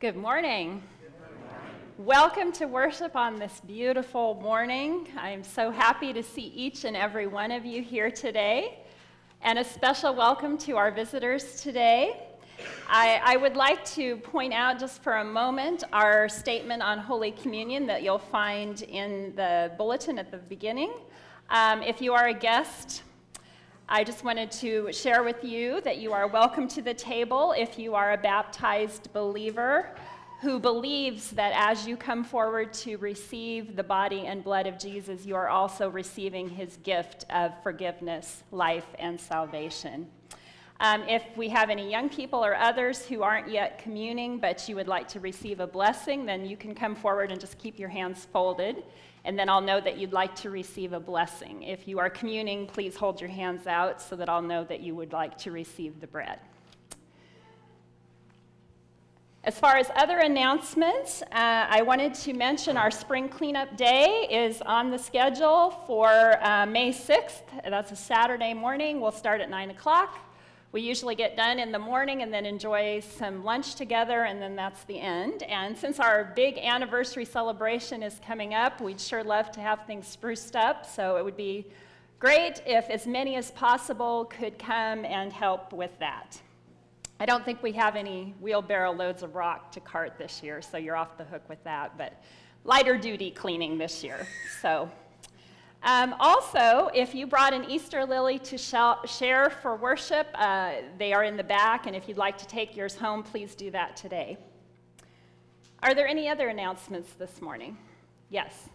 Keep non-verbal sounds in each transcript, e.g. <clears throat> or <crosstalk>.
Good morning. Welcome to worship on this beautiful morning. I'm so happy to see each and every one of you here today. And a special welcome to our visitors today. I, I, would like to point out just for a moment our statement on Holy Communion that you'll find in the bulletin at the beginning. Um, if you are a guest, I just wanted to share with you that you are welcome to the table if you are a baptized believer who believes that as you come forward to receive the body and blood of Jesus, you are also receiving his gift of forgiveness, life, and salvation. Um, if we have any young people or others who aren't yet communing, but you would like to receive a blessing, then you can come forward and just keep your hands folded and then I'll know that you'd like to receive a blessing. If you are communing, please hold your hands out so that I'll know that you would like to receive the bread. As far as other announcements, uh, I wanted to mention our spring cleanup day is on the schedule for uh, May 6th. That's a Saturday morning. We'll start at 9 o'clock. We usually get done in the morning and then enjoy some lunch together, and then that's the end. And since our big anniversary celebration is coming up, we'd sure love to have things spruced up, so it would be great if as many as possible could come and help with that. I don't think we have any wheelbarrow loads of rock to cart this year, so you're off the hook with that, but lighter duty cleaning this year. So um, also, if you brought an Easter lily to share for worship, uh, they are in the back, and if you'd like to take yours home, please do that today. Are there any other announcements this morning? Yes.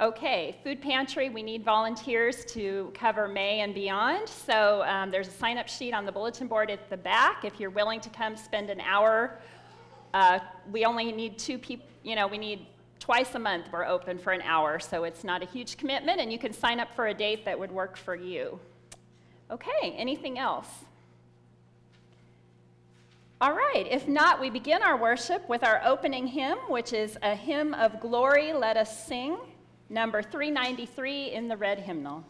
Okay, food pantry, we need volunteers to cover May and beyond. So um, there's a sign up sheet on the bulletin board at the back. If you're willing to come spend an hour uh, we only need two people, you know, we need twice a month we're open for an hour, so it's not a huge commitment, and you can sign up for a date that would work for you. Okay, anything else? All right, if not, we begin our worship with our opening hymn, which is a hymn of glory, let us sing, number 393 in the red hymnal.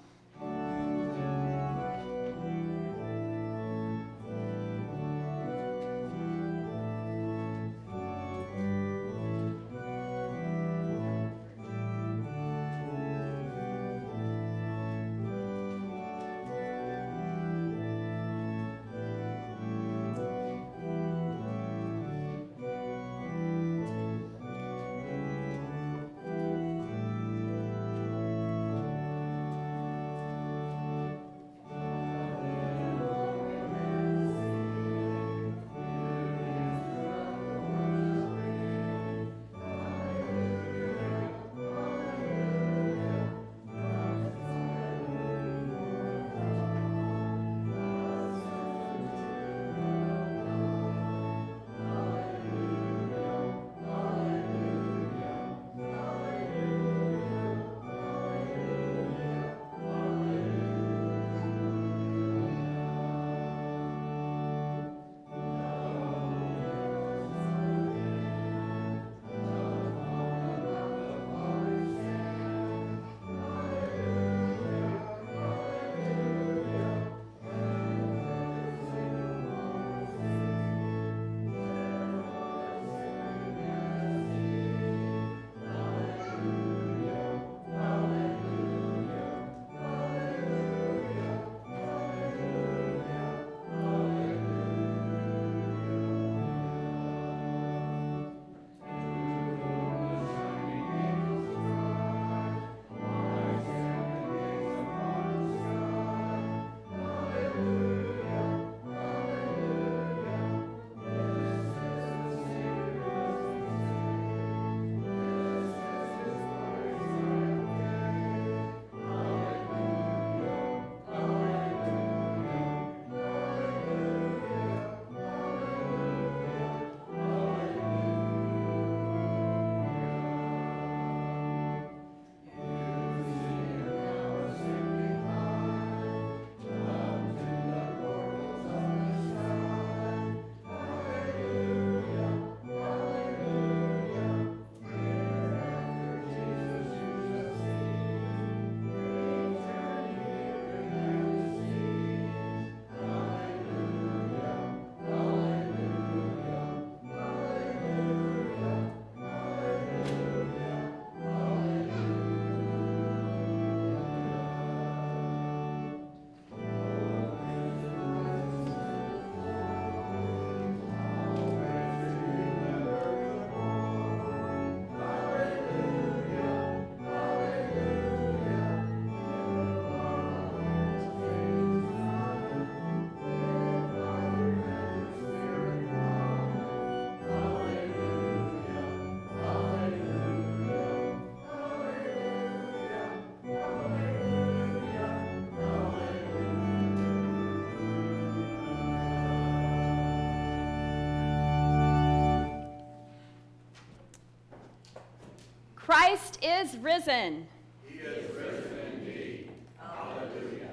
Is risen. He is risen indeed. Hallelujah.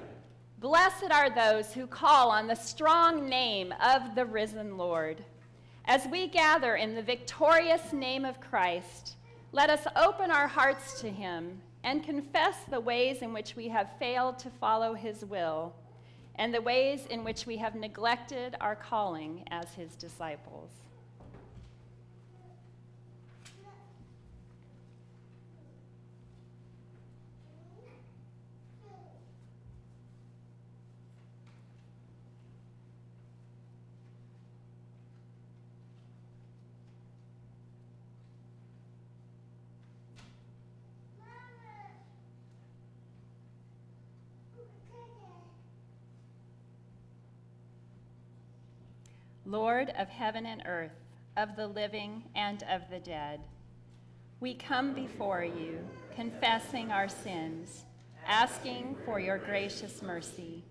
Blessed are those who call on the strong name of the risen Lord. As we gather in the victorious name of Christ, let us open our hearts to him and confess the ways in which we have failed to follow his will and the ways in which we have neglected our calling as his disciples. Lord of heaven and earth, of the living and of the dead, we come before you, confessing our sins, asking for your gracious mercy.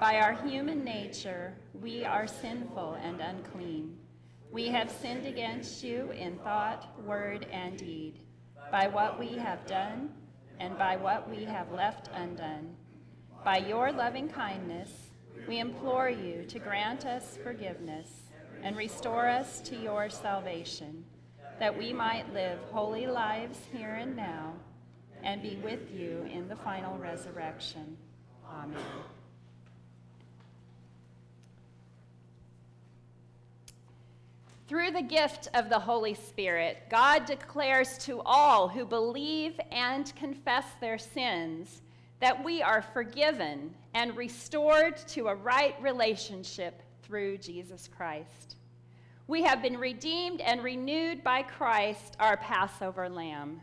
By our human nature, we are sinful and unclean. We have sinned against you in thought, word, and deed, by what we have done and by what we have left undone. By your loving kindness, we implore you to grant us forgiveness and restore us to your salvation, that we might live holy lives here and now and be with you in the final resurrection. Amen. Through the gift of the Holy Spirit, God declares to all who believe and confess their sins that we are forgiven and restored to a right relationship through Jesus Christ. We have been redeemed and renewed by Christ, our Passover lamb.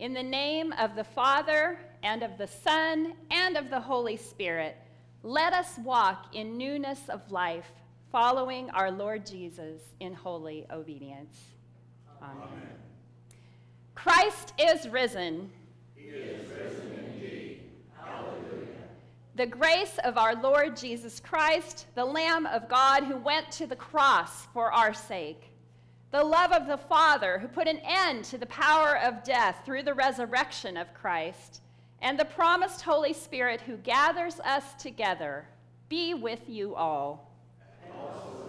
In the name of the Father, and of the Son, and of the Holy Spirit, let us walk in newness of life, following our Lord Jesus in holy obedience. Amen. Amen. Christ is risen. He is risen the grace of our Lord Jesus Christ, the Lamb of God who went to the cross for our sake, the love of the Father who put an end to the power of death through the resurrection of Christ, and the promised Holy Spirit who gathers us together be with you all.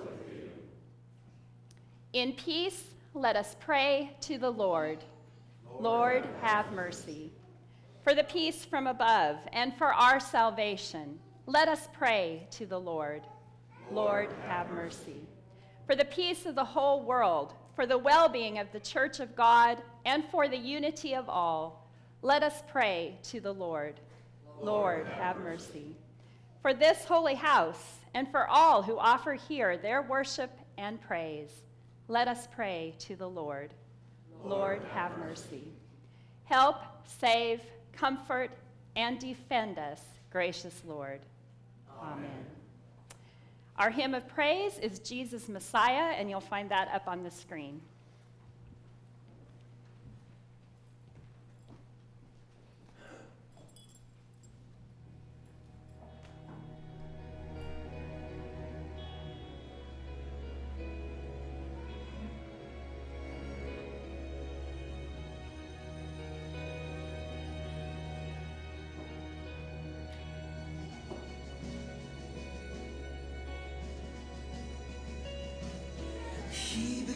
With you. In peace, let us pray to the Lord. Lord, Lord have mercy for the peace from above, and for our salvation. Let us pray to the Lord. Lord, have mercy. For the peace of the whole world, for the well being of the church of God, and for the unity of all, let us pray to the Lord. Lord, have mercy. For this holy house, and for all who offer here their worship and praise, let us pray to the Lord. Lord, have mercy. Help, save, comfort, and defend us, gracious Lord. Amen. Our hymn of praise is Jesus Messiah, and you'll find that up on the screen.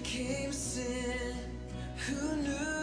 became sin. Who knew?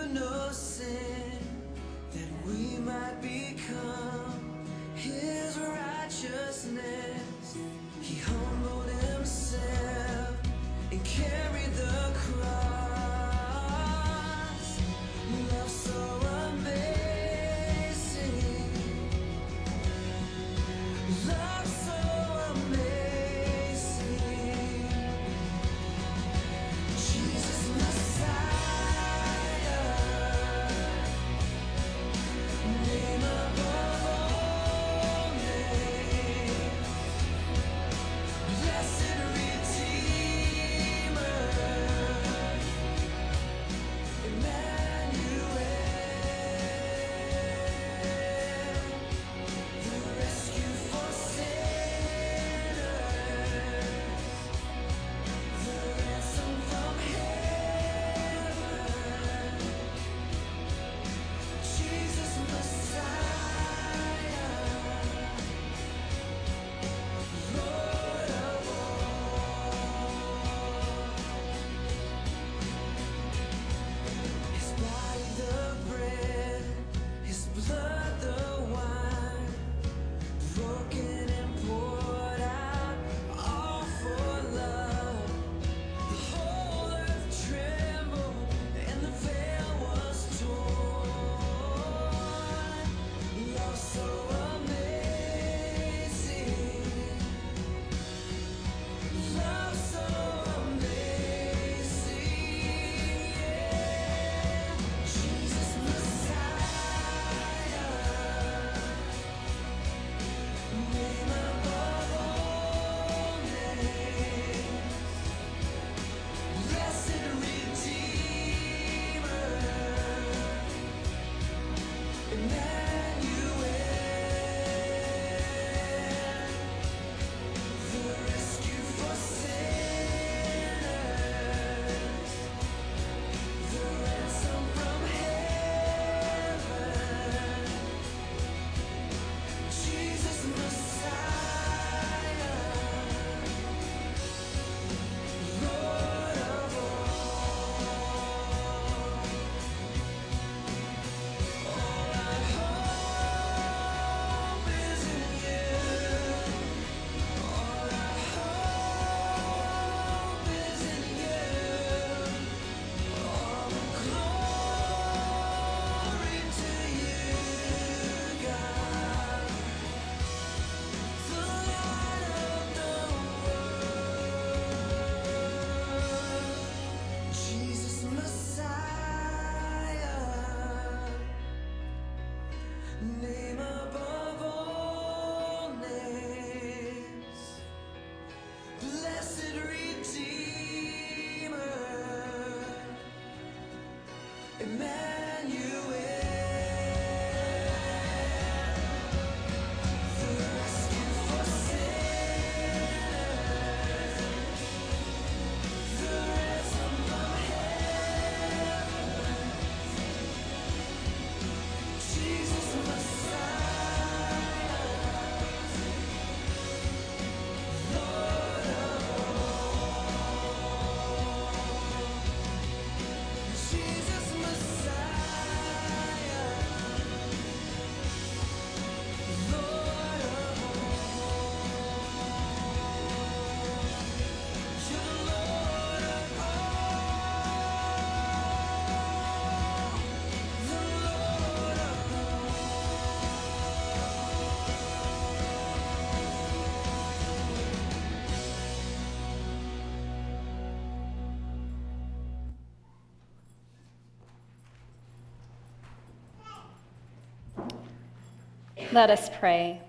Let us pray.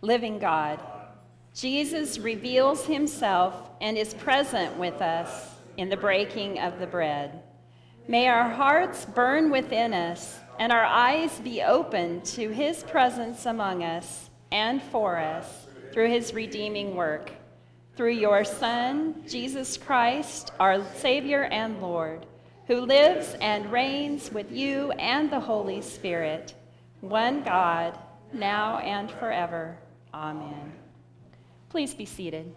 Living God, Jesus reveals himself and is present with us in the breaking of the bread. May our hearts burn within us and our eyes be open to his presence among us and for us through his redeeming work. Through your Son, Jesus Christ, our Savior and Lord, who lives and reigns with you and the Holy Spirit one God, now and forever. Amen. Please be seated.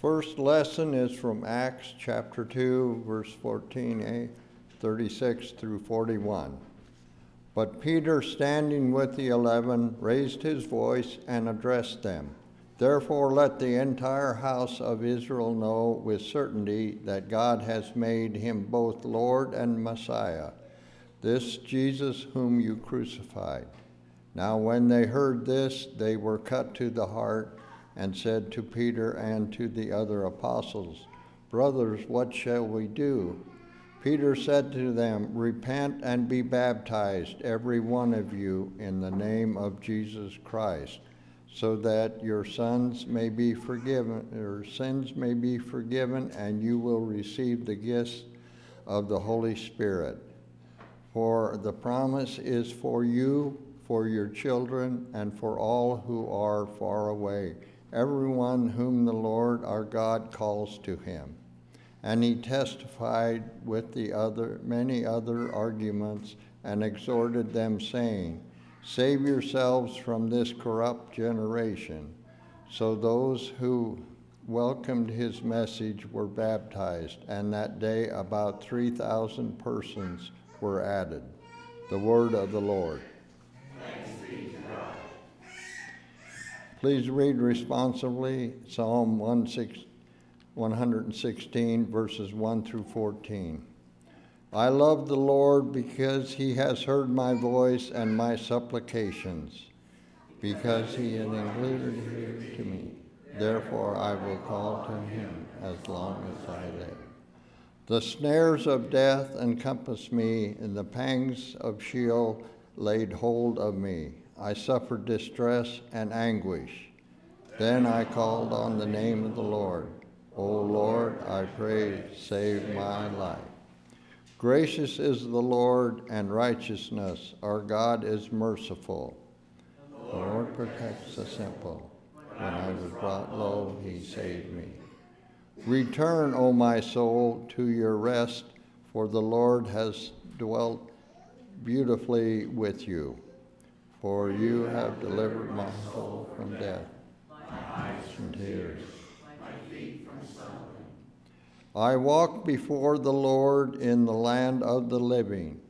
First lesson is from Acts chapter 2, verse 14a, eh, 36 through 41. But Peter, standing with the eleven, raised his voice and addressed them. Therefore, let the entire house of Israel know with certainty that God has made him both Lord and Messiah, this Jesus whom you crucified. Now, when they heard this, they were cut to the heart and said to Peter and to the other apostles, Brothers, what shall we do? Peter said to them, Repent and be baptized, every one of you, in the name of Jesus Christ, so that your sons may be forgiven, your sins may be forgiven, and you will receive the gifts of the Holy Spirit. For the promise is for you, for your children, and for all who are far away everyone whom the Lord our God calls to him. And he testified with the other many other arguments and exhorted them, saying, Save yourselves from this corrupt generation. So those who welcomed his message were baptized, and that day about 3,000 persons were added. The word of the Lord. Please read responsively Psalm 116, verses 1 through 14. I love the Lord because he has heard my voice and my supplications, because he has included to me Therefore I will call to him as long as I live. The snares of death encompassed me, and the pangs of Sheol laid hold of me. I suffered distress and anguish. Then I called on the name of the Lord. O Lord, I pray, save my life. Gracious is the Lord and righteousness. Our God is merciful. The Lord protects the simple. When I was brought low, he saved me. Return, O my soul, to your rest, for the Lord has dwelt beautifully with you. For you have delivered my soul from death, and tears. My feet from stumbling. I walked before the Lord in the land of the living.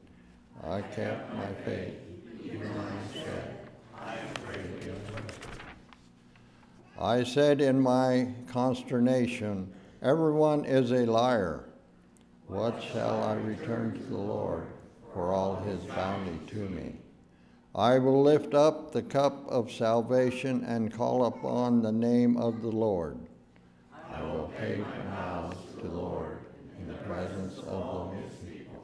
I kept my faith, I said in my consternation, Everyone is a liar. What shall I return to the Lord for all his bounty to me? I will lift up the cup of salvation and call upon the name of the Lord. I will pay vows to the Lord in the presence of the people.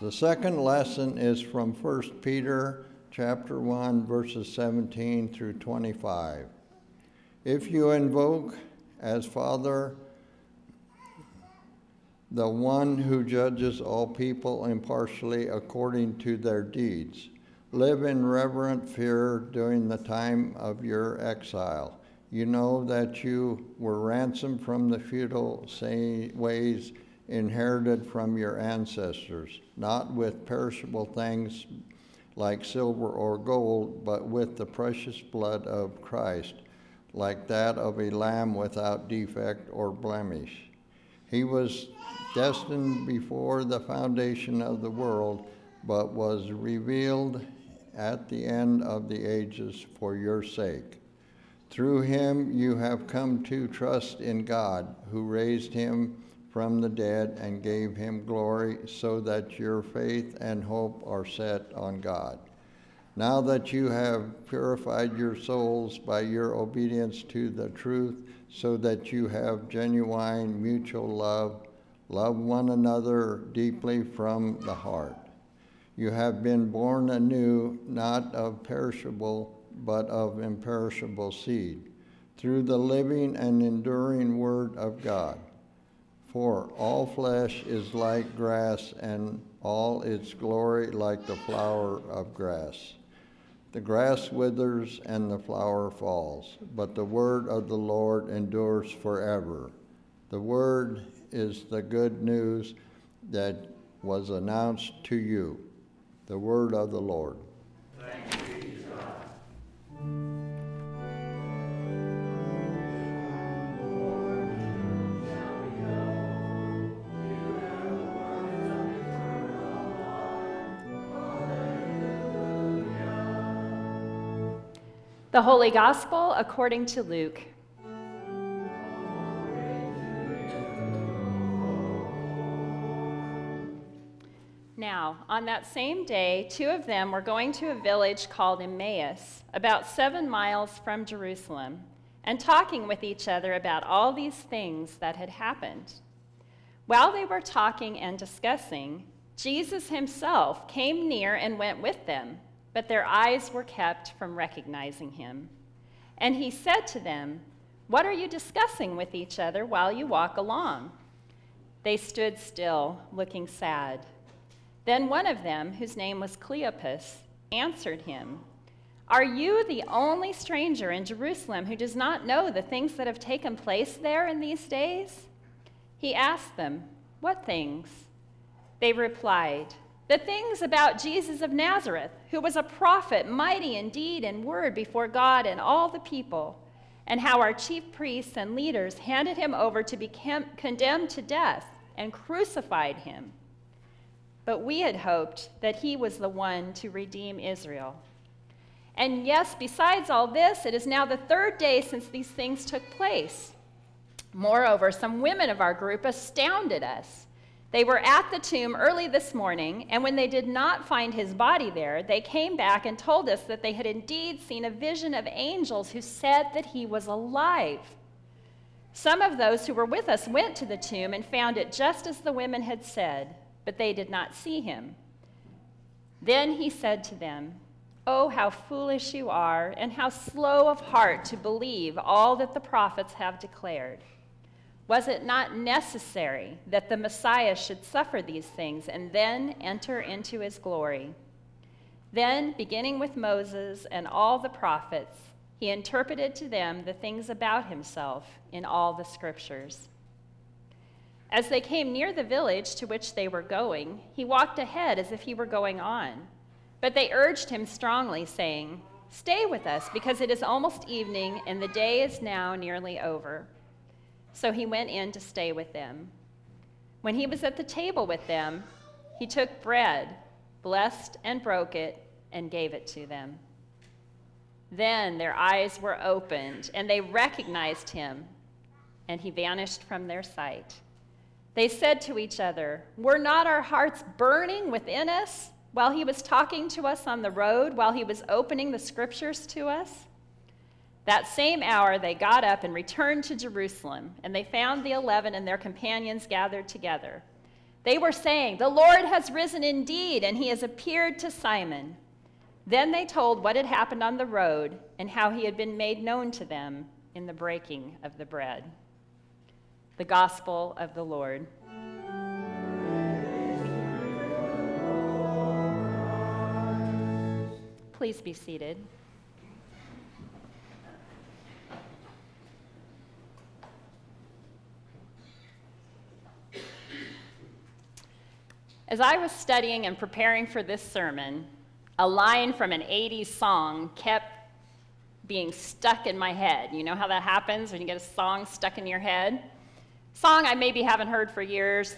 The second lesson is from 1 Peter chapter 1 verses 17 through 25. If you invoke as Father the one who judges all people impartially according to their deeds, live in reverent fear during the time of your exile. You know that you were ransomed from the futile ways inherited from your ancestors, not with perishable things like silver or gold, but with the precious blood of Christ, like that of a lamb without defect or blemish. He was destined before the foundation of the world, but was revealed at the end of the ages for your sake. Through him you have come to trust in God, who raised him from the dead and gave him glory, so that your faith and hope are set on God. Now that you have purified your souls by your obedience to the truth, so that you have genuine mutual love, love one another deeply from the heart. You have been born anew, not of perishable but of imperishable seed, through the living and enduring Word of God. For all flesh is like grass, and all its glory like the flower of grass. The grass withers and the flower falls, but the word of the Lord endures forever. The word is the good news that was announced to you. The word of the Lord. The Holy Gospel according to Luke. Now, on that same day, two of them were going to a village called Emmaus, about seven miles from Jerusalem, and talking with each other about all these things that had happened. While they were talking and discussing, Jesus himself came near and went with them but their eyes were kept from recognizing him. And he said to them, What are you discussing with each other while you walk along? They stood still, looking sad. Then one of them, whose name was Cleopas, answered him, Are you the only stranger in Jerusalem who does not know the things that have taken place there in these days? He asked them, What things? They replied, the things about Jesus of Nazareth, who was a prophet, mighty indeed in deed and word before God and all the people, and how our chief priests and leaders handed him over to be condemned to death and crucified him. But we had hoped that he was the one to redeem Israel. And yes, besides all this, it is now the third day since these things took place. Moreover, some women of our group astounded us They were at the tomb early this morning, and when they did not find his body there, they came back and told us that they had indeed seen a vision of angels who said that he was alive. Some of those who were with us went to the tomb and found it just as the women had said, but they did not see him. Then he said to them, Oh, how foolish you are, and how slow of heart to believe all that the prophets have declared. Was it not necessary that the Messiah should suffer these things and then enter into his glory? Then, beginning with Moses and all the prophets, he interpreted to them the things about himself in all the scriptures. As they came near the village to which they were going, he walked ahead as if he were going on. But they urged him strongly, saying, Stay with us, because it is almost evening, and the day is now nearly over. So he went in to stay with them. When he was at the table with them, he took bread, blessed and broke it, and gave it to them. Then their eyes were opened, and they recognized him, and he vanished from their sight. They said to each other, Were not our hearts burning within us while he was talking to us on the road, while he was opening the scriptures to us? That same hour, they got up and returned to Jerusalem, and they found the eleven and their companions gathered together. They were saying, The Lord has risen indeed, and he has appeared to Simon. Then they told what had happened on the road and how he had been made known to them in the breaking of the bread. The Gospel of the Lord. Please be seated. As I was studying and preparing for this sermon, a line from an 80s song kept being stuck in my head. You know how that happens when you get a song stuck in your head? Song I maybe haven't heard for years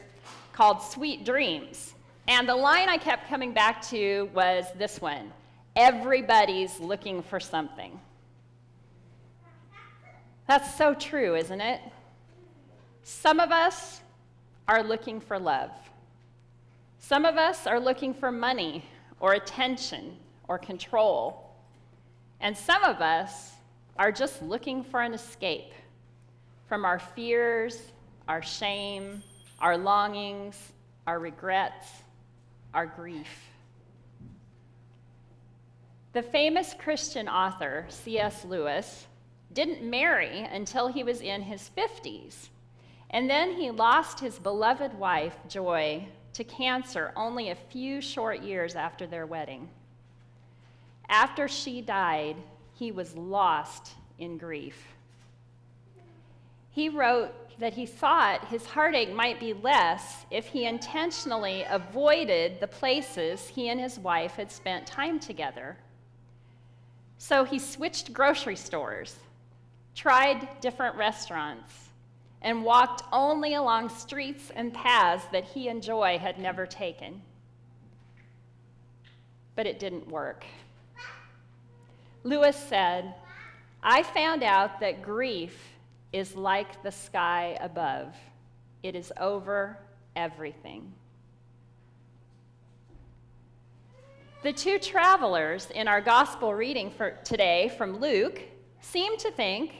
called Sweet Dreams. And the line I kept coming back to was this one Everybody's looking for something. That's so true, isn't it? Some of us are looking for love. Some of us are looking for money or attention or control. And some of us are just looking for an escape from our fears, our shame, our longings, our regrets, our grief. The famous Christian author C.S. Lewis didn't marry until he was in his 50s. And then he lost his beloved wife, Joy, to cancer only a few short years after their wedding. After she died, he was lost in grief. He wrote that he thought his heartache might be less if he intentionally avoided the places he and his wife had spent time together. So he switched grocery stores, tried different restaurants, and walked only along streets and paths that he and Joy had never taken. But it didn't work. Lewis said, I found out that grief is like the sky above, it is over everything. The two travelers in our gospel reading for today from Luke seem to think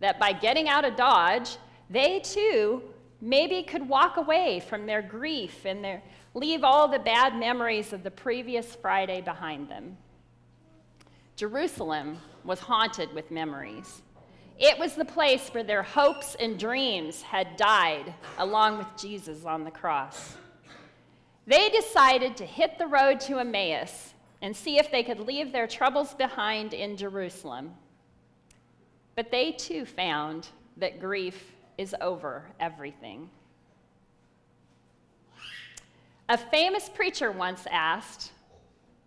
that by getting out of Dodge, they too maybe could walk away from their grief and their, leave all the bad memories of the previous Friday behind them. Jerusalem was haunted with memories. It was the place where their hopes and dreams had died along with Jesus on the cross. They decided to hit the road to Emmaus and see if they could leave their troubles behind in Jerusalem. But they too found that grief is over everything. A famous preacher once asked,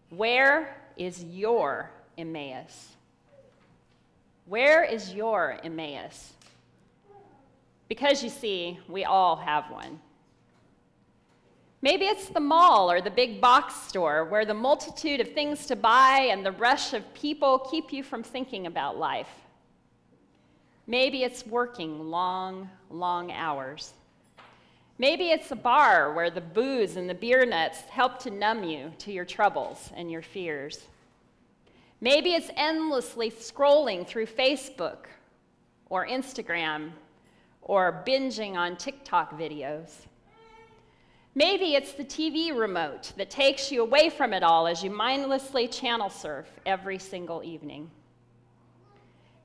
Where is your Emmaus? Where is your Emmaus? Because you see, we all have one. Maybe it's the mall or the big box store where the multitude of things to buy and the rush of people keep you from thinking about life. Maybe it's working long, long hours. Maybe it's a bar where the booze and the beer nuts help to numb you to your troubles and your fears. Maybe it's endlessly scrolling through Facebook or Instagram or binging on TikTok videos. Maybe it's the TV remote that takes you away from it all as you mindlessly channel surf every single evening.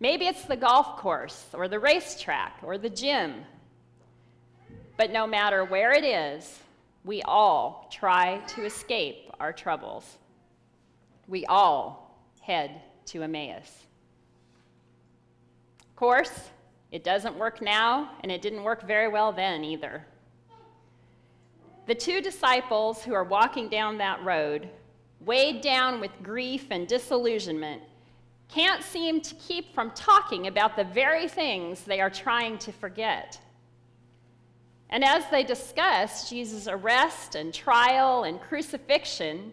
Maybe it's the golf course or the racetrack or the gym but no matter where it is, we all try to escape our troubles. We all head to Emmaus. Of course, it doesn't work now, and it didn't work very well then either. The two disciples who are walking down that road, weighed down with grief and disillusionment, can't seem to keep from talking about the very things they are trying to forget. And as they discuss Jesus' arrest and trial and crucifixion,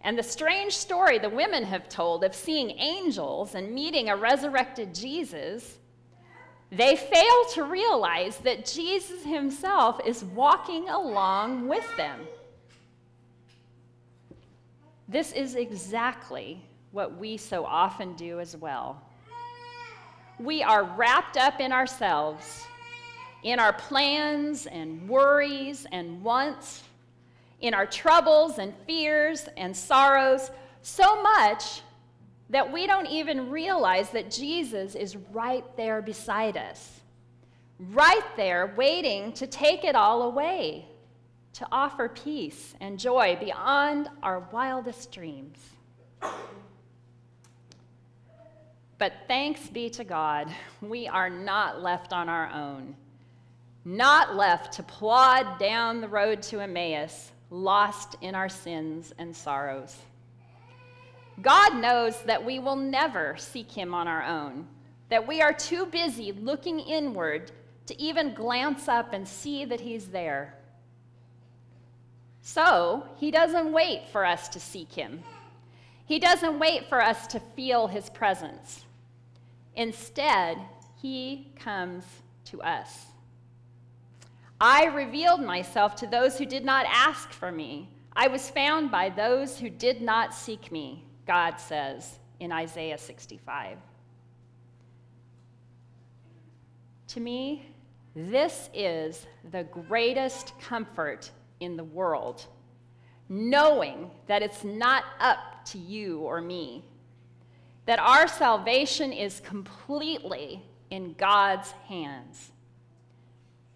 and the strange story the women have told of seeing angels and meeting a resurrected Jesus, they fail to realize that Jesus himself is walking along with them. This is exactly what we so often do as well. We are wrapped up in ourselves in our plans and worries and wants, in our troubles and fears and sorrows, so much that we don't even realize that Jesus is right there beside us, right there waiting to take it all away, to offer peace and joy beyond our wildest dreams. But thanks be to God, we are not left on our own not left to plod down the road to Emmaus, lost in our sins and sorrows. God knows that we will never seek him on our own, that we are too busy looking inward to even glance up and see that he's there. So, he doesn't wait for us to seek him. He doesn't wait for us to feel his presence. Instead, he comes to us. I revealed myself to those who did not ask for me. I was found by those who did not seek me, God says in Isaiah 65. To me, this is the greatest comfort in the world, knowing that it's not up to you or me, that our salvation is completely in God's hands.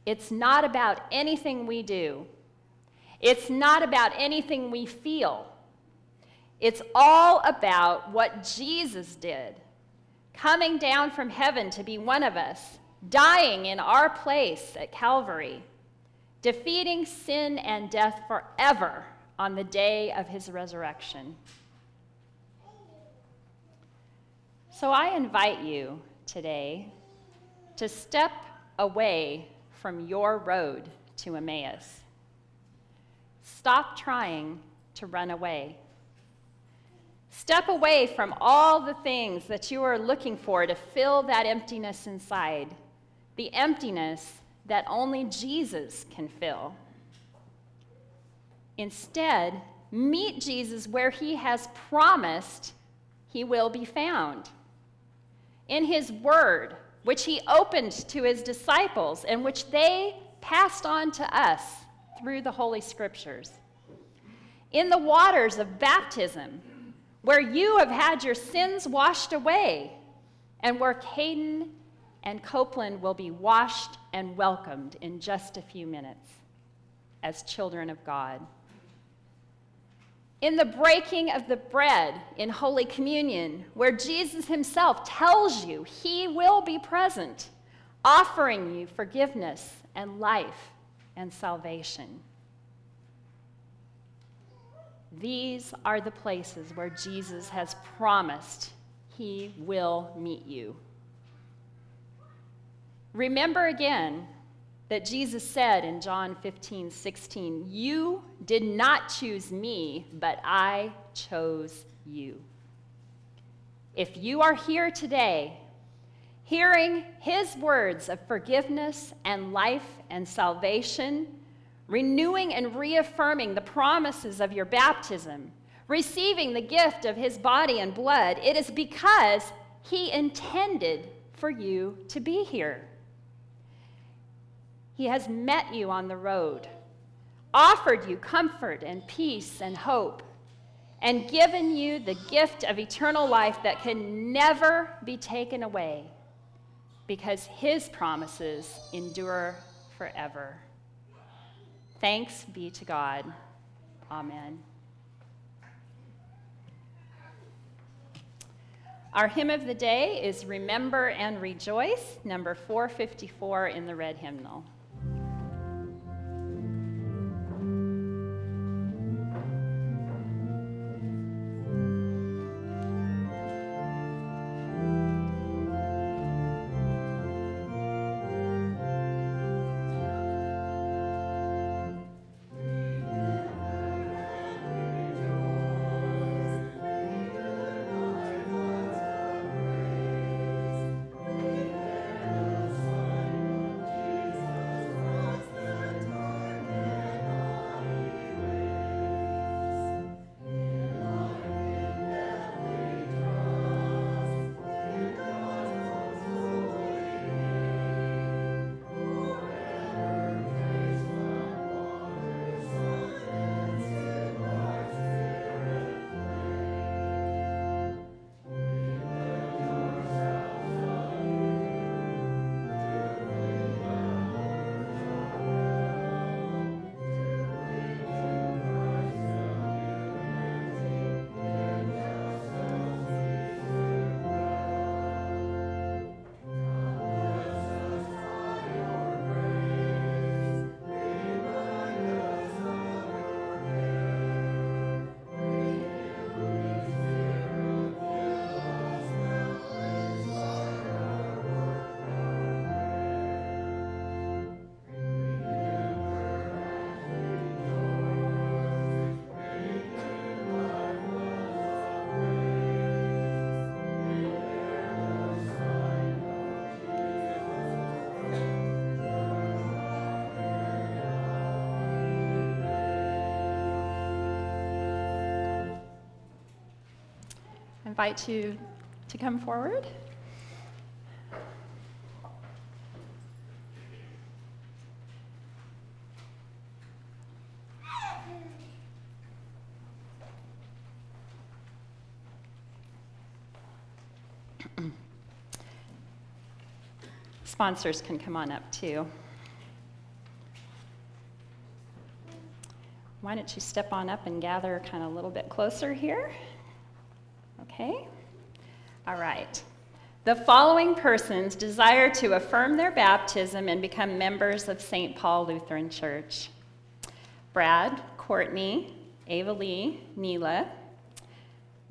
It's not about anything we do. It's not about anything we feel. It's all about what Jesus did, coming down from heaven to be one of us, dying in our place at Calvary, defeating sin and death forever on the day of his resurrection. So I invite you today to step away from your road to Emmaus. Stop trying to run away. Step away from all the things that you are looking for to fill that emptiness inside, the emptiness that only Jesus can fill. Instead, meet Jesus where he has promised he will be found. In his word, which he opened to his disciples and which they passed on to us through the Holy Scriptures. In the waters of baptism, where you have had your sins washed away, and where Caden and Copeland will be washed and welcomed in just a few minutes as children of God in the breaking of the bread in Holy Communion, where Jesus himself tells you he will be present, offering you forgiveness and life and salvation. These are the places where Jesus has promised he will meet you. Remember again that Jesus said in John 15, 16, You did not choose me, but I chose you. If you are here today, hearing his words of forgiveness and life and salvation, renewing and reaffirming the promises of your baptism, receiving the gift of his body and blood, it is because he intended for you to be here. He has met you on the road, offered you comfort and peace and hope, and given you the gift of eternal life that can never be taken away because his promises endure forever. Thanks be to God. Amen. Our hymn of the day is Remember and Rejoice, number 454 in the red hymnal. Invite you to come forward. <clears throat> Sponsors can come on up too. Why don't you step on up and gather kind of a little bit closer here? Okay? All right. The following persons desire to affirm their baptism and become members of St. Paul Lutheran Church Brad, Courtney, Ava Lee, Neela.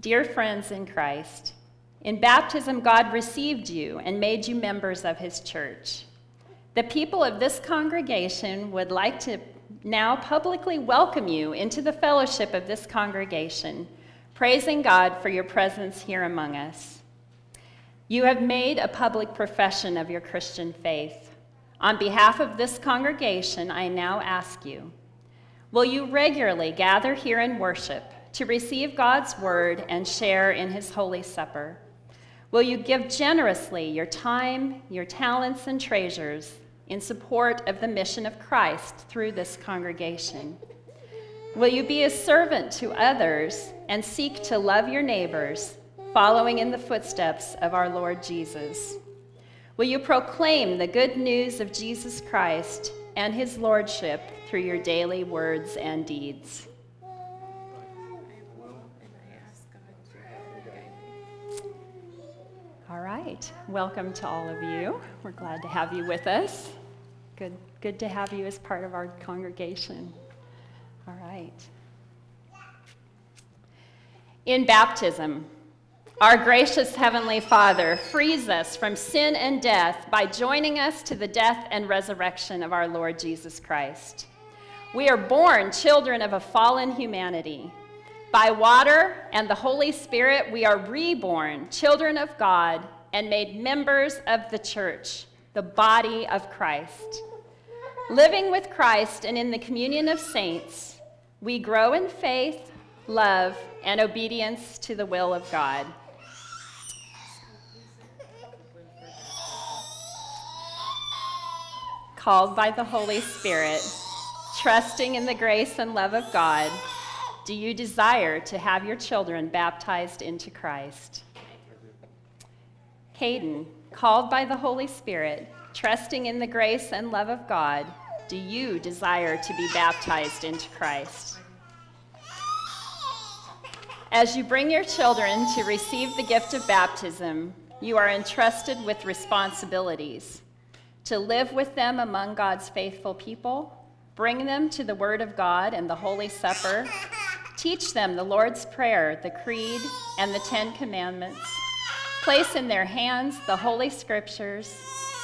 Dear friends in Christ, in baptism, God received you and made you members of his church. The people of this congregation would like to now publicly welcome you into the fellowship of this congregation praising God for your presence here among us. You have made a public profession of your Christian faith. On behalf of this congregation, I now ask you Will you regularly gather here and worship to receive God's word and share in his holy supper? Will you give generously your time, your talents, and treasures in support of the mission of Christ through this congregation? Will you be a servant to others and seek to love your neighbors, following in the footsteps of our Lord Jesus? Will you proclaim the good news of Jesus Christ and his lordship through your daily words and deeds? All right. Welcome to all of you. We're glad to have you with us. Good, good to have you as part of our congregation. All right. In baptism, our gracious Heavenly Father frees us from sin and death by joining us to the death and resurrection of our Lord Jesus Christ. We are born children of a fallen humanity. By water and the Holy Spirit, we are reborn children of God and made members of the church, the body of Christ. Living with Christ and in the communion of saints, we grow in faith, love, and obedience to the will of God. Called by the Holy Spirit, trusting in the grace and love of God, do you desire to have your children baptized into Christ? Caden, called by the Holy Spirit, trusting in the grace and love of God, do you desire to be baptized into Christ? As you bring your children to receive the gift of baptism, you are entrusted with responsibilities. To live with them among God's faithful people, bring them to the Word of God and the Holy Supper, teach them the Lord's Prayer, the Creed, and the Ten Commandments, place in their hands the Holy Scriptures,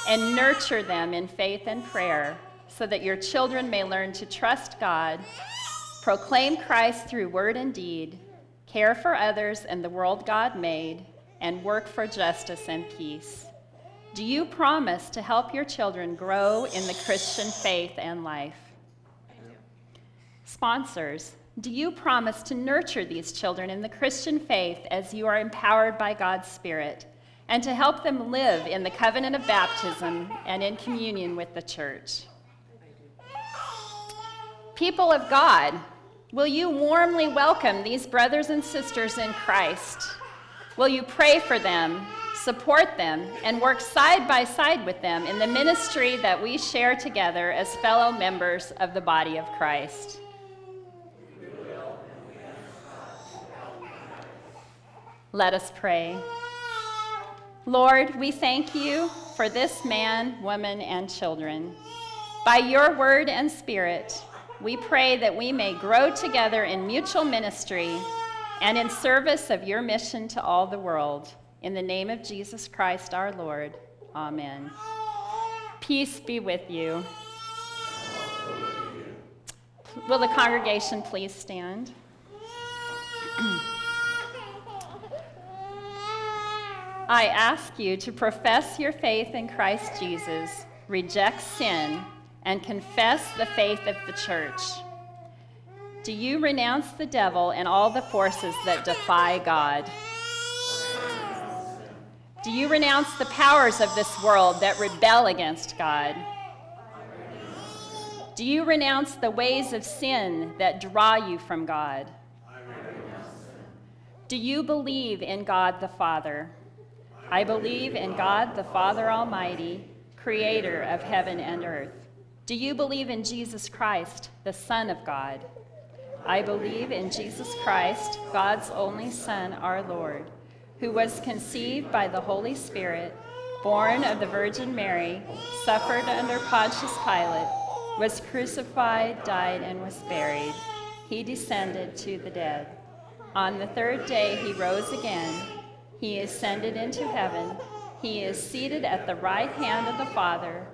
and nurture them in faith and prayer so that your children may learn to trust God, proclaim Christ through word and deed, care for others and the world God made, and work for justice and peace. Do you promise to help your children grow in the Christian faith and life? Sponsors, do you promise to nurture these children in the Christian faith as you are empowered by God's Spirit? and to help them live in the covenant of baptism and in communion with the church. People of God, will you warmly welcome these brothers and sisters in Christ? Will you pray for them, support them, and work side by side with them in the ministry that we share together as fellow members of the body of Christ? Let us pray. Lord, we thank you for this man, woman, and children. By your word and spirit, we pray that we may grow together in mutual ministry and in service of your mission to all the world. In the name of Jesus Christ our Lord. Amen. Peace be with you. Will the congregation please stand? <clears throat> I ask you to profess your faith in Christ Jesus, reject sin, and confess the faith of the church. Do you renounce the devil and all the forces that defy God? Do you renounce the powers of this world that rebel against God? Do you renounce the ways of sin that draw you from God? Do you believe in God the Father? I believe in God the Father Almighty, creator of heaven and earth. Do you believe in Jesus Christ, the Son of God? I believe in Jesus Christ, God's only Son, our Lord, who was conceived by the Holy Spirit, born of the Virgin Mary, suffered under Pontius Pilate, was crucified, died, and was buried. He descended to the dead. On the third day he rose again he ascended into heaven. He is seated at the right hand of the Father,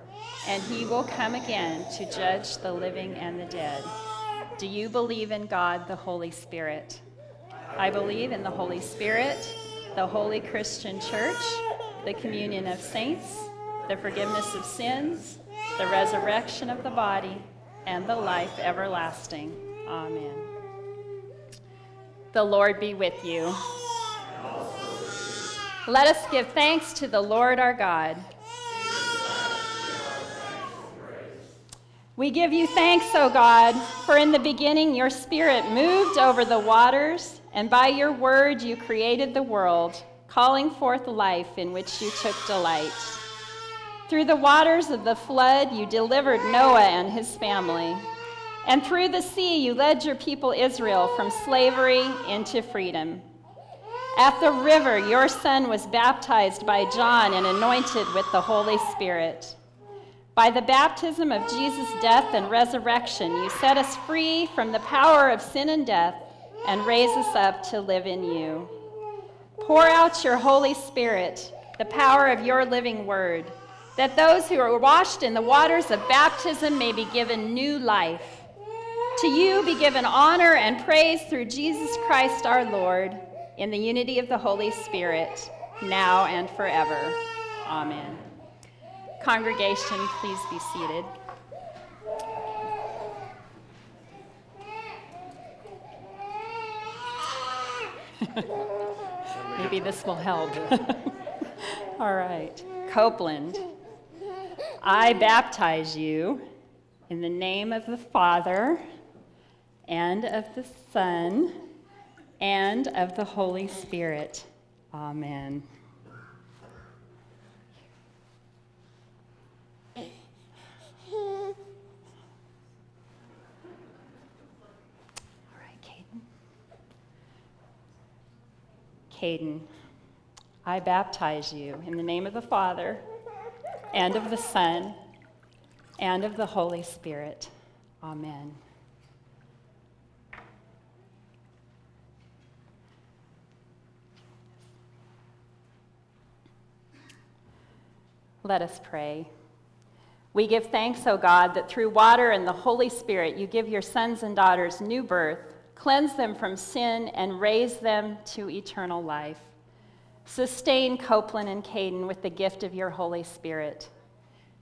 and he will come again to judge the living and the dead. Do you believe in God, the Holy Spirit? I believe in the Holy Spirit, the holy Christian church, the communion of saints, the forgiveness of sins, the resurrection of the body, and the life everlasting. Amen. The Lord be with you. Let us give thanks to the Lord our God. We give you thanks, O God, for in the beginning your Spirit moved over the waters, and by your word you created the world, calling forth life in which you took delight. Through the waters of the flood you delivered Noah and his family, and through the sea you led your people Israel from slavery into freedom. At the river, your son was baptized by John and anointed with the Holy Spirit. By the baptism of Jesus' death and resurrection, you set us free from the power of sin and death and raise us up to live in you. Pour out your Holy Spirit, the power of your living word, that those who are washed in the waters of baptism may be given new life. To you be given honor and praise through Jesus Christ our Lord in the unity of the Holy Spirit, now and forever. Amen. Congregation, please be seated. <laughs> Maybe this will help. <laughs> All right. Copeland, I baptize you in the name of the Father and of the Son and of the Holy Spirit. Amen. Caden, I baptize you in the name of the Father and of the Son and of the Holy Spirit. Amen. Let us pray. We give thanks, O God, that through water and the Holy Spirit you give your sons and daughters new birth, cleanse them from sin, and raise them to eternal life. Sustain Copeland and Caden with the gift of your Holy Spirit,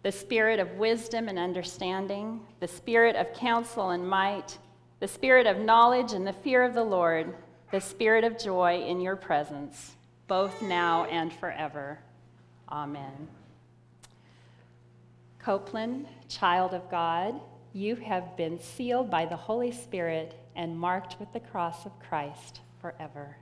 the spirit of wisdom and understanding, the spirit of counsel and might, the spirit of knowledge and the fear of the Lord, the spirit of joy in your presence, both now and forever. Amen. Copeland, child of God, you have been sealed by the Holy Spirit and marked with the cross of Christ forever.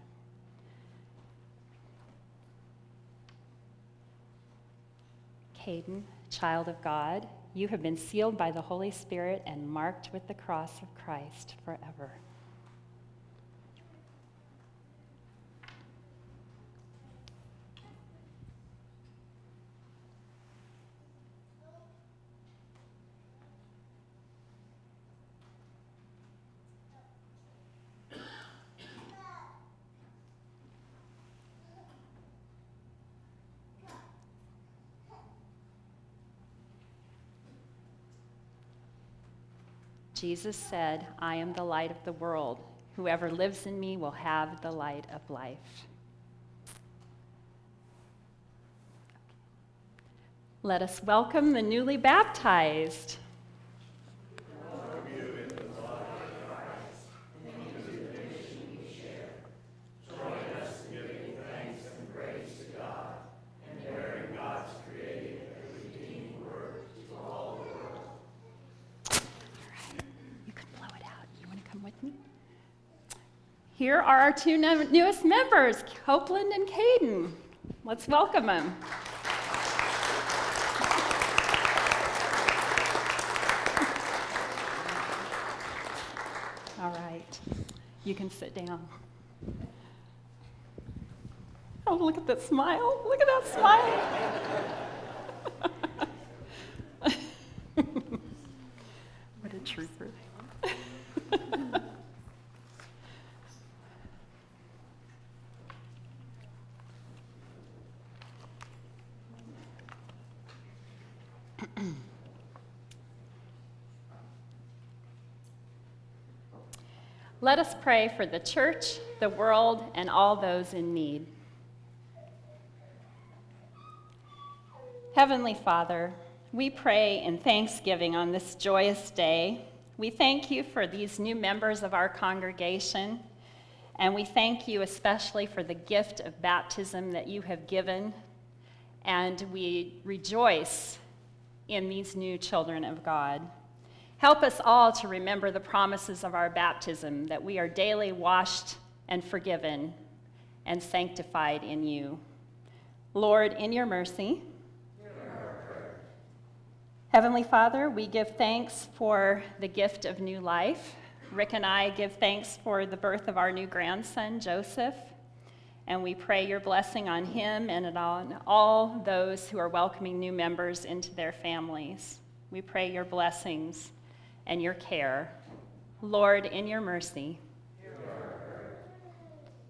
Caden, child of God, you have been sealed by the Holy Spirit and marked with the cross of Christ forever. Jesus said, I am the light of the world. Whoever lives in me will have the light of life. Let us welcome the newly baptized. You can blow it out. You want to come with me? Here are our two ne- newest members, Copeland and Caden. Let's welcome them. All right, you can sit down. Oh, look at that smile. Look at that smile. what a trooper. Let us pray for the church, the world, and all those in need. Heavenly Father, we pray in thanksgiving on this joyous day. We thank you for these new members of our congregation, and we thank you especially for the gift of baptism that you have given, and we rejoice in these new children of God. Help us all to remember the promises of our baptism that we are daily washed and forgiven and sanctified in you. Lord, in your mercy, Heavenly Father, we give thanks for the gift of new life. Rick and I give thanks for the birth of our new grandson, Joseph, and we pray your blessing on him and on all those who are welcoming new members into their families. We pray your blessings and your care. Lord, in your mercy.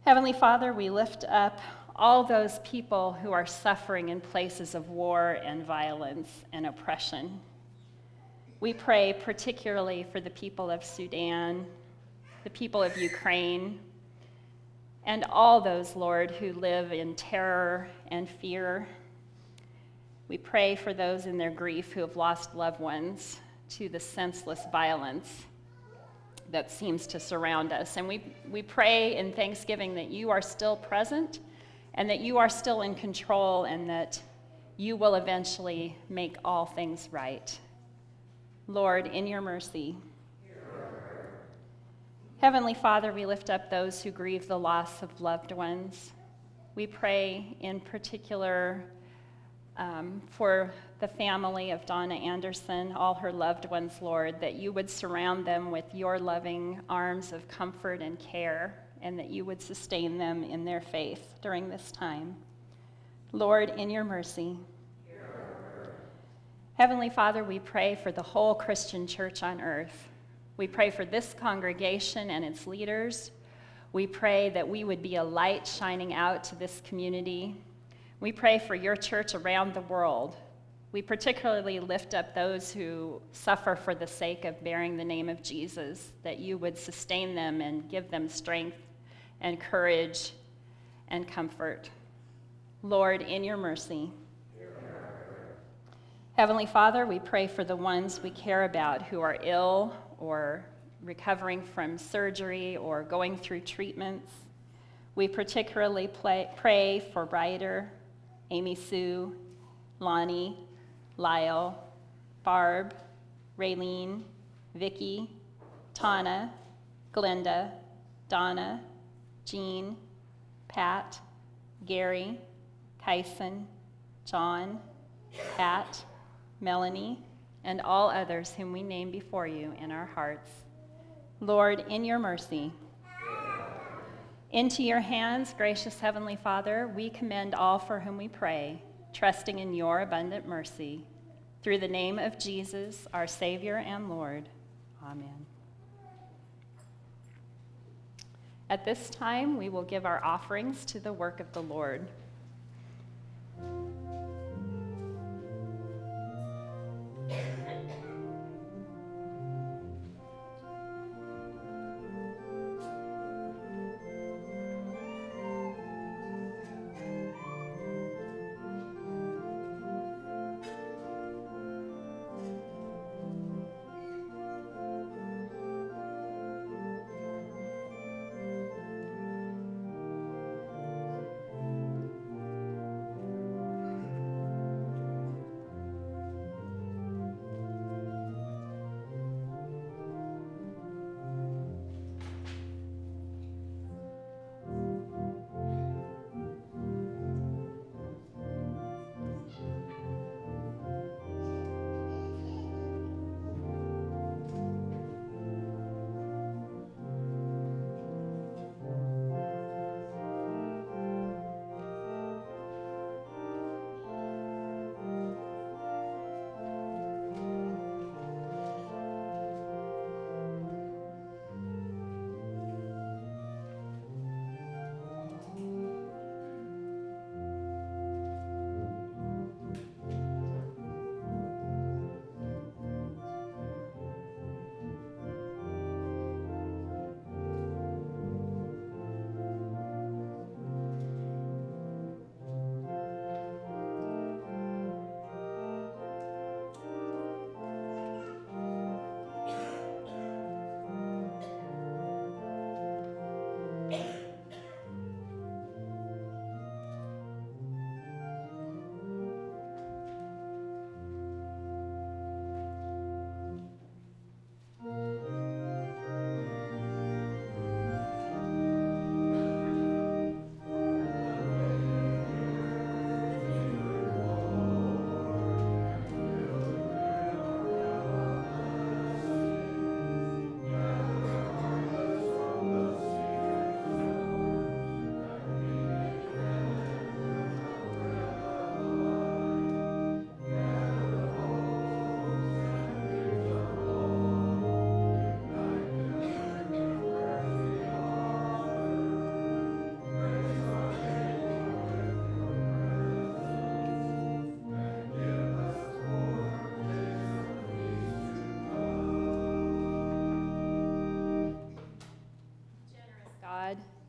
Heavenly Father, we lift up all those people who are suffering in places of war and violence and oppression. We pray particularly for the people of Sudan, the people of Ukraine, and all those, Lord, who live in terror and fear. We pray for those in their grief who have lost loved ones to the senseless violence that seems to surround us. And we, we pray in thanksgiving that you are still present and that you are still in control and that you will eventually make all things right. Lord, in your mercy. Heavenly Father, we lift up those who grieve the loss of loved ones. We pray in particular um, for the family of Donna Anderson, all her loved ones, Lord, that you would surround them with your loving arms of comfort and care, and that you would sustain them in their faith during this time. Lord, in your mercy. Heavenly Father, we pray for the whole Christian church on earth. We pray for this congregation and its leaders. We pray that we would be a light shining out to this community. We pray for your church around the world. We particularly lift up those who suffer for the sake of bearing the name of Jesus, that you would sustain them and give them strength and courage and comfort. Lord, in your mercy. Heavenly Father, we pray for the ones we care about who are ill or recovering from surgery or going through treatments. We particularly play, pray for Ryder, Amy Sue, Lonnie, Lyle, Barb, Raylene, Vicky, Tana, Glenda, Donna, Jean, Pat, Gary, Kyson, John, Pat, Melanie, and all others whom we name before you in our hearts. Lord, in your mercy, into your hands, gracious Heavenly Father, we commend all for whom we pray, trusting in your abundant mercy. Through the name of Jesus, our Savior and Lord. Amen. At this time, we will give our offerings to the work of the Lord.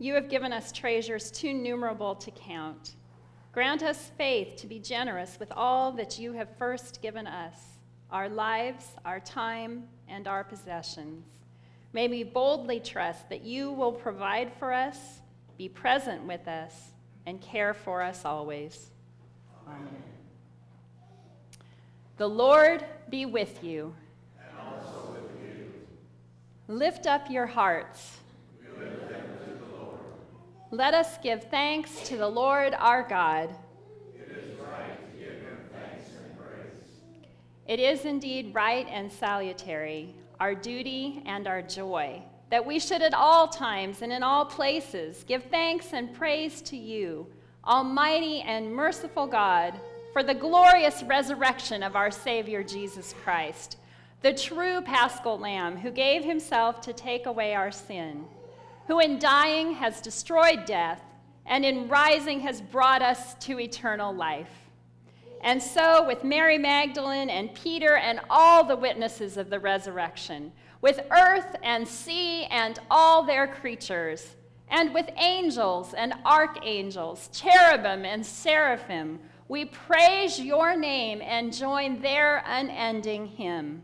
You have given us treasures too numerable to count. Grant us faith to be generous with all that you have first given us our lives, our time, and our possessions. May we boldly trust that you will provide for us, be present with us, and care for us always. Amen. The Lord be with you. And also with you. Lift up your hearts. Let us give thanks to the Lord our God. It is right to give him thanks and praise. It is indeed right and salutary, our duty and our joy, that we should at all times and in all places give thanks and praise to you, Almighty and merciful God, for the glorious resurrection of our Savior Jesus Christ, the true paschal Lamb who gave himself to take away our sin who in dying has destroyed death, and in rising has brought us to eternal life. And so, with Mary Magdalene and Peter and all the witnesses of the resurrection, with earth and sea and all their creatures, and with angels and archangels, cherubim and seraphim, we praise your name and join their unending hymn.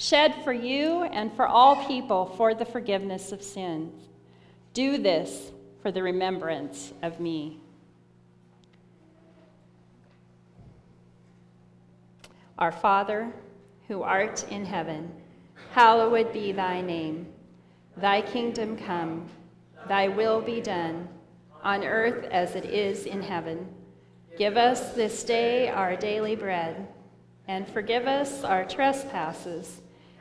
shed for you and for all people for the forgiveness of sins. Do this for the remembrance of me. Our Father, who art in heaven, hallowed be thy name. Thy kingdom come, thy will be done, on earth as it is in heaven. Give us this day our daily bread, and forgive us our trespasses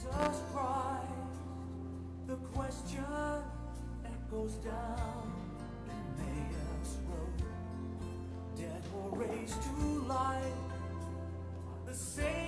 Jesus Christ, the question echoes down. Emmaus Road. Dead were raised to life, the same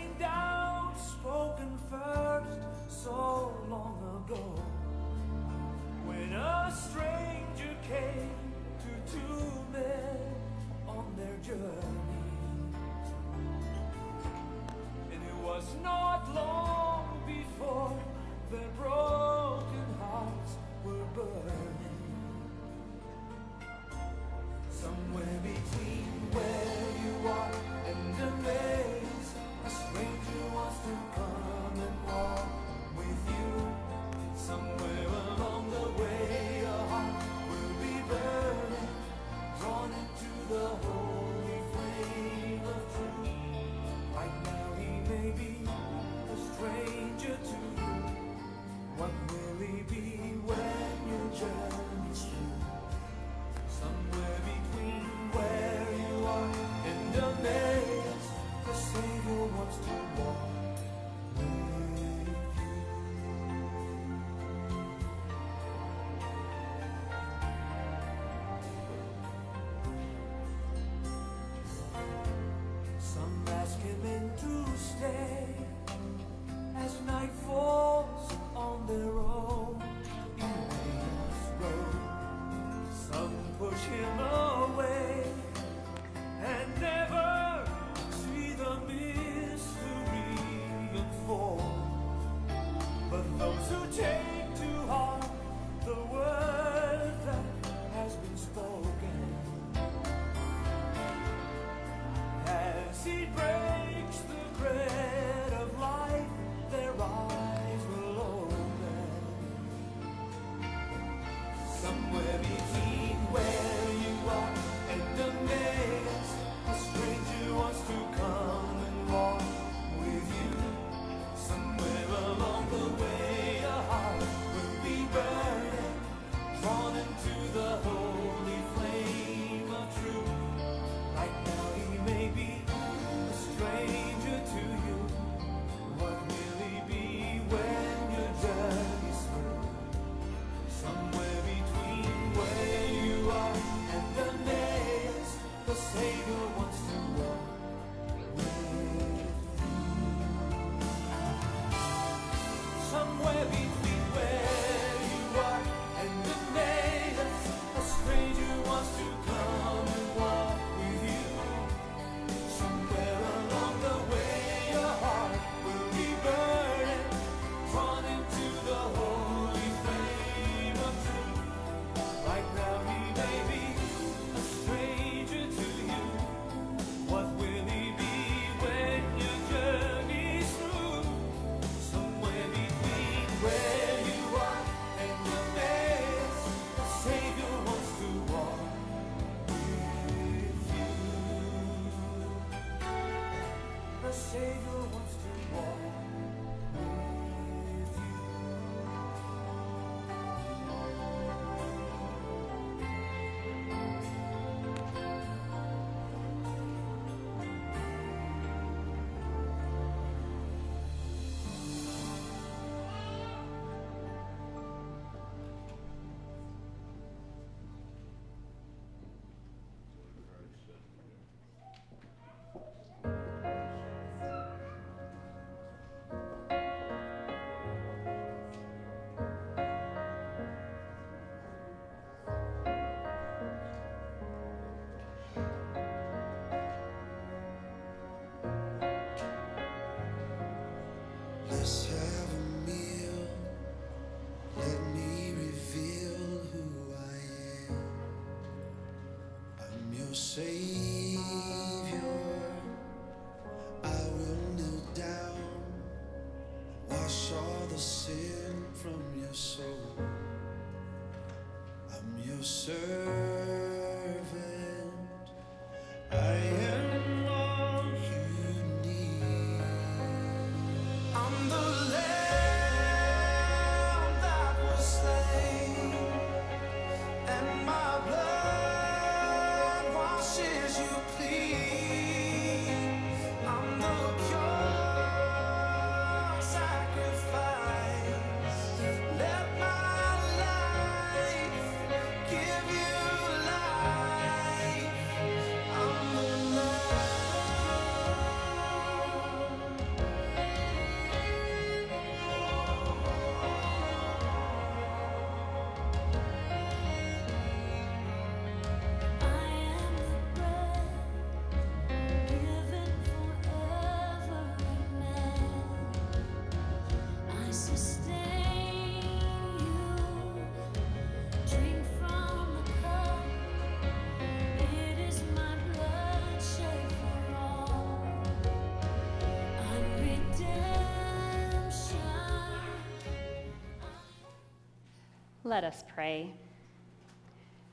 pray.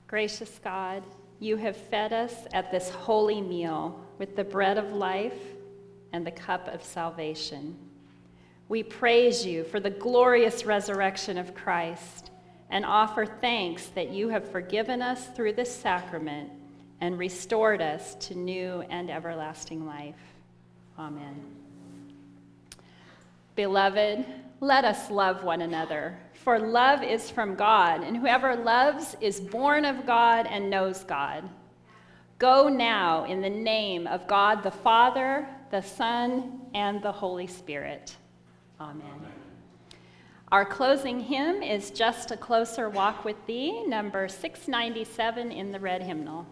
Gracious God, you have fed us at this holy meal with the bread of life and the cup of salvation. We praise you for the glorious resurrection of Christ and offer thanks that you have forgiven us through this sacrament and restored us to new and everlasting life. Amen. Beloved, let us love one another, for love is from God, and whoever loves is born of God and knows God. Go now in the name of God the Father, the Son, and the Holy Spirit. Amen. Amen. Our closing hymn is Just a Closer Walk with Thee, number 697 in the red hymnal.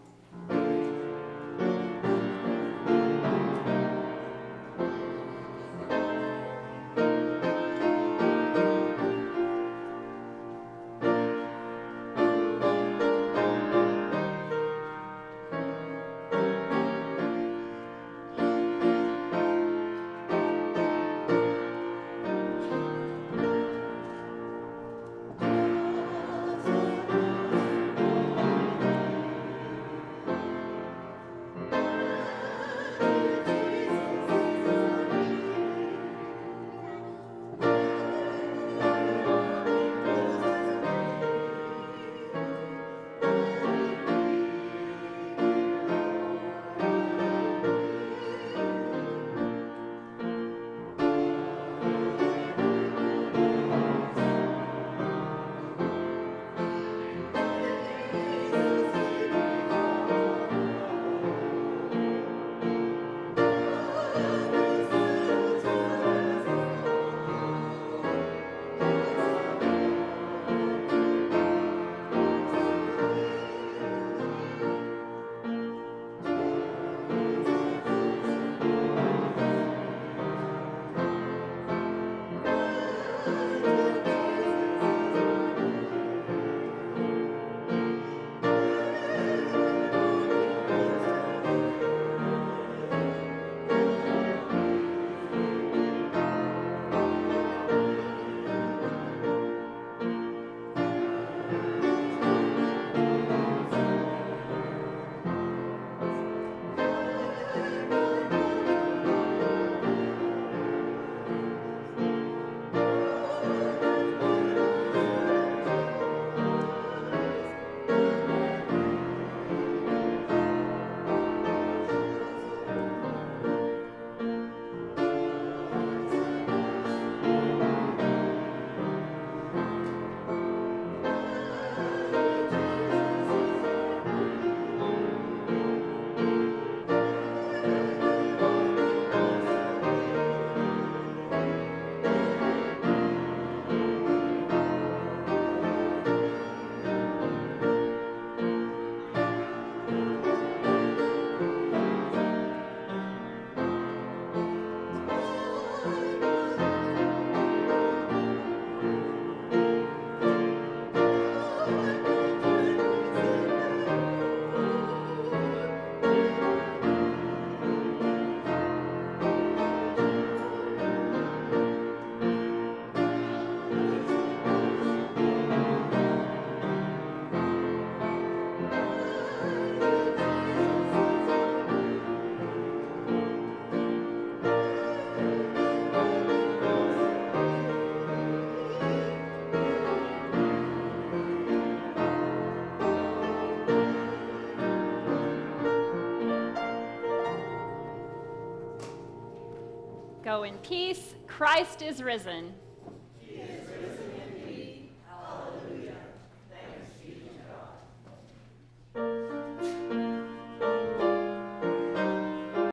In peace. Christ is risen.